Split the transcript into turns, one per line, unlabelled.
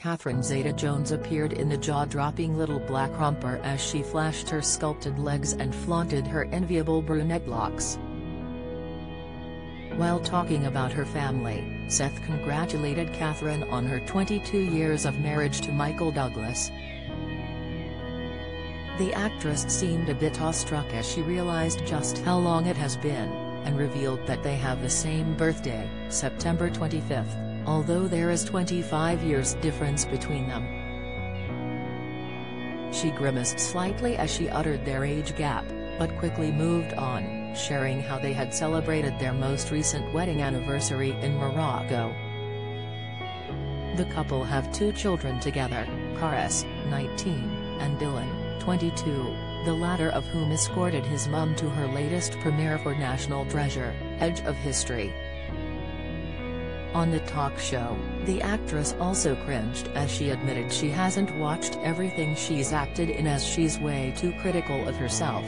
Catherine Zeta-Jones appeared in the jaw-dropping little black romper as she flashed her sculpted legs and flaunted her enviable brunette locks. While talking about her family, Seth congratulated Catherine on her 22 years of marriage to Michael Douglas. The actress seemed a bit awestruck as she realized just how long it has been, and revealed that they have the same birthday, September 25, although there is 25 years difference between them. She grimaced slightly as she uttered their age gap, but quickly moved on sharing how they had celebrated their most recent wedding anniversary in Morocco. The couple have two children together, Karis, 19, and Dylan, 22, the latter of whom escorted his mum to her latest premiere for National Treasure, Edge of History. On the talk show, the actress also cringed as she admitted she hasn't watched everything she's acted in as she's way too critical of herself.